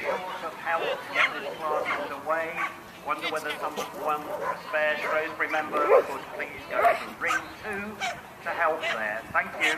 shouts of help get this class underway. Wonder whether someone spares Shrewsbury member could please go to ring two to help there. Thank you.